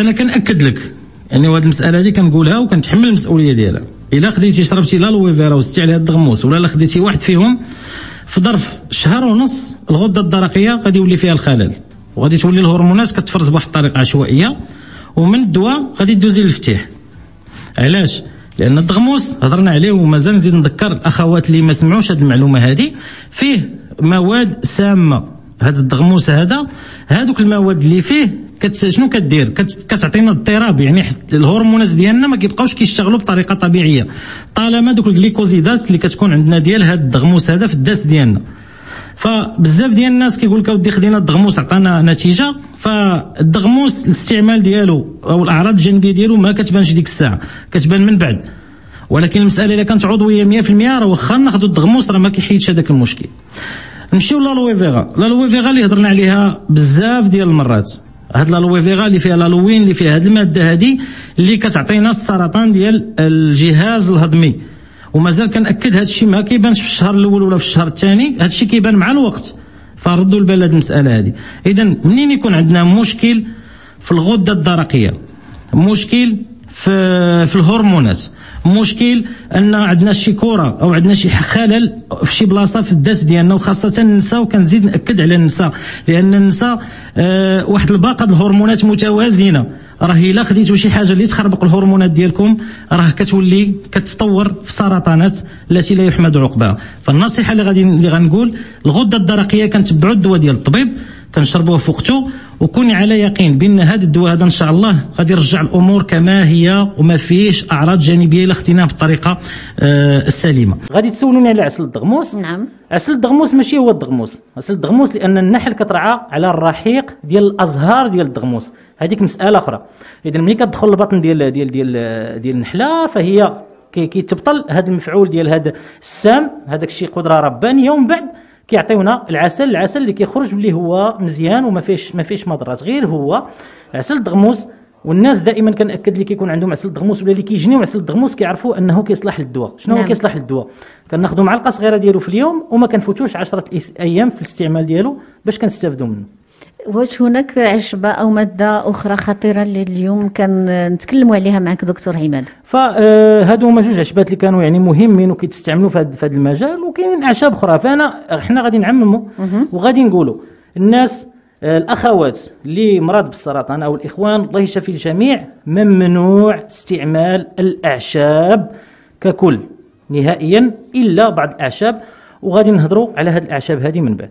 أنا كنأكد لك يعني وهذه المسألة هذه كنقولها وكنتحمل المسؤولية ديالها. إلا خديتي شربتي لا لويفيرا وزدتي عليها الدغموس ولا لا خديتي واحد فيهم في ظرف شهر ونص الغدة الدرقية غادي يولي فيها الخلل. وغادي تولي الهرمونات كتفرز بواحد الطريقة عشوائية ومن الدواء غادي دوزي للفتيح. علاش؟ لأن الدغموس هضرنا عليه ومازال نزيد نذكر الأخوات اللي ما سمعوش هذه المعلومة هذه فيه مواد سامة. هذا الدغموس هذا هذوك المواد اللي فيه كت شنو كدير؟ كت كتعطينا اضطراب يعني الهرمونات ديالنا ما كيبقاوش كيشتغلوا بطريقة طبيعية. طالما دوك الجليكوزيدات اللي كتكون عندنا ديال هذا الدغموس هذا في الداس ديالنا. فبزاف ديال الناس كيقول لك أودي خدينا الدغموس عطانا نتيجة. فالدغموس الاستعمال ديالو أو الأعراض الجانبية ديالو ما كتبانش ديك الساعة كتبان من بعد. ولكن المسألة إلا كانت عضوية 100% راه واخا ناخذوا الدغموس راه ما كيحيدش هذاك المشكل. نمشيو l'aloe vera l'aloe vera اللي هضرنا عليها بزاف ديال المرات. هاد l'aloe vera اللي فيها l'aloïne اللي فيها هاد المادة هادي اللي كتعطينا السرطان ديال الجهاز الهضمي. ومازال كنأكد هذا الشيء ما كيبانش في الشهر الأول ولا في الشهر الثاني. هذا الشيء كيبان مع الوقت. فردوا البال هذه المسألة هذه اذا منين يكون عندنا مشكل في الغدة الدرقية؟ مشكل في في الهرمونات. مشكل أن عندنا شي كره أو عندنا شي خلل في شي بلاصة في الداس ديالنا وخاصة النساء وكنزيد نأكد على النساء. لأن النساء آه واحد الباقة الهرمونات متوازنة. راه إلا خديتوا شي حاجة اللي تخربق الهرمونات ديالكم راه كتولي كتطور في سرطانات التي لا يحمد عقباها. فالنصيحة اللي غادي اللي غنقول الغدة الدرقية كنتبعوا الدواء ديال الطبيب كنشربوه في وقته وكوني على يقين بأن هذا الدواء هذا إن شاء الله غادي يرجع الأمور كما هي وما فيش أعراض جانبية الا خديناه بالطريقة آه السليمة. غادي تسولوني على عسل الدغموس؟ نعم. عسل الدغموس ماشي هو الدغموس. عسل الدغموس لأن النحل كترعى على الرحيق ديال الأزهار ديال الدغموس. هذيك مسألة أخرى. إذا ملي كتدخل البطن ديال ديال ديال ديال النحلة فهي كيتبطل هذا المفعول ديال هذا السام هذاك الشيء قدرة ربانية ومن بعد كيعطيونا العسل العسل اللي كيخرج اللي هو مزيان وما فيش ما فيش مضرات غير هو عسل الدغموس والناس دائما كنأكد اللي كيكون عندهم عسل الدغموس ولا اللي كيجنيو عسل الدغموس كيعرفوا أنه كيصلح للدواء. شنو نعم. هو كيصلح للدواء؟ كناخذوا معلقة صغيرة ديالو في اليوم وما كنفوتوش 10 أيام في الاستعمال ديالو باش كنستافدوا منه. واش هناك عشبة أو مادة أخرى خطيرة اللي اليوم كان نتكلموا عليها معك دكتور عماد؟ فهادو هما جوج عشبات اللي كانوا يعني مهمين وكيتستعملوا في هذا المجال وكاين أعشاب أخرى. فأنا إحنا غادي نعمموا وغادي نقولوا الناس الأخوات اللي مرض بالسرطان أو الإخوان الله يشفي الجميع ممنوع استعمال الأعشاب ككل نهائيا إلا بعض الأعشاب. وغادي نهضروا على هذه الأعشاب هذه من بعد.